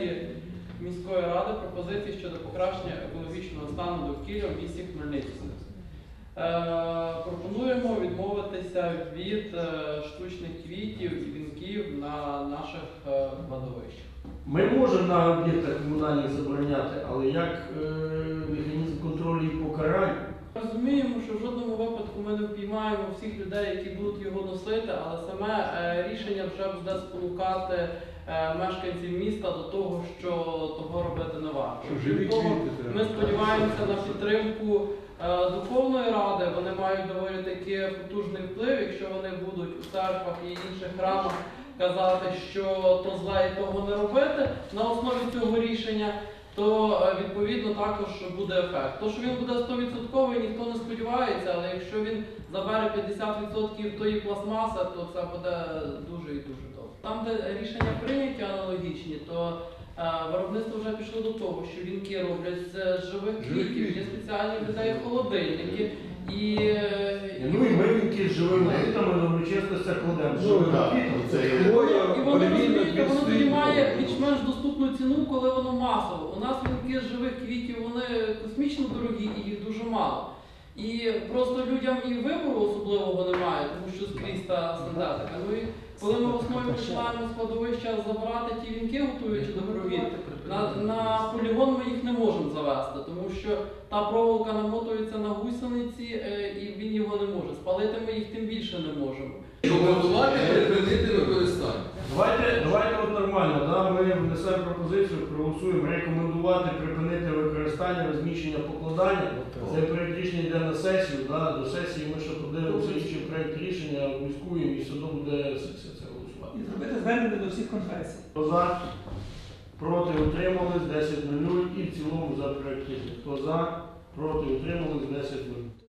сесії міської ради пропозиції щодо покращення екологічного стану довкілля в місті Хмельницькому. Е, пропонуємо відмовитися від е, штучних квітів і вінків на наших е, кладовищах. Ми можемо на об'єктах комунальних забороняти, але як е, ми всіх людей, які будуть його носити, але саме е, рішення вже буде спонукати е, мешканців міста до того, що того робити не варто. Ми сподіваємося на підтримку е, духовної ради. Вони мають доволі таки потужний вплив, якщо вони будуть у церквах і інших храмах казати, що то зле і того не робити на основі цього рішення. То е, відповідно також буде ефект. То, що він буде 100%, ніхто не сподівається, але якщо він забере 50% тої пластмаси, то це буде дуже і дуже добре. Там, де рішення прийняті аналогічні, то е, виробництво вже пішло до того, що вінки роблять з живих квітів, є спеціальні людей холодильники. І, е, Ну і ми вінки з живими квітами доброчесно це кладемо. Ну, так, квітами. це є. І воно, розумієте, воно тоді більш-менш доступну ціну, коли воно масово. У нас вінки з живих квітів вони космічно дорогі і їх дуже мало. І просто людям і вибору особливого немає, тому що скрізь та стандартика. Ну і коли ми в основі починаємо з кладовища забирати ті вінки, готуючи до провід, на, на полігон ми їх не можемо завести, тому що та проволока намотується на гусениці, е, і він його не може. Спалити ми їх тим більше не можемо. Рекомендувати припинити використання. Давайте, давайте от нормально, да? ми внесемо пропозицію, проголосуємо, рекомендувати припинити використання, розміщення покладання. Це проєкт рішення йде на сесію, да? до сесії ми ще подивимося інші проєкт рішення, обміскуємо і все буде сесія це голосувати. І зробити звернення до всіх конфесій. Хто за? Проти утримались 10.00 і в цілому за проєкт рішення. Хто за? Проти утримались 10.00.